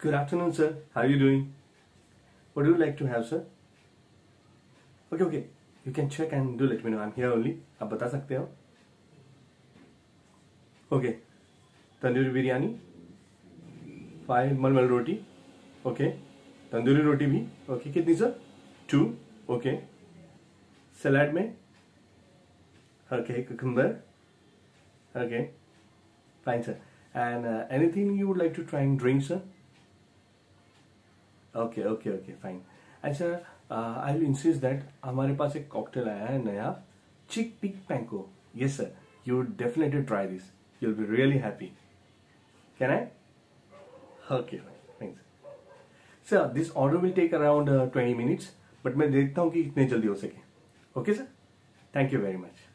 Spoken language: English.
Good afternoon, sir. How are you doing? What do you like to have, sir? Okay, okay. You can check and do let me know. I'm here only. आप बता सकते हो okay tandoori biryani five मलमल रोटी okay tandoori रोटी भी okay कितनी sir to okay सलाद में okay cucumber okay fine sir and uh, anything you would like to try and drink sir Okay okay okay fine अच्छा I will insist that हमारे पास एक cocktail आया है नया chick pick panko yes sir you definitely try this you will be really happy can I okay thanks sir this order will take around twenty minutes but मैं देखता हूँ कि इतने जल्दी हो सके. Okay sir thank you very much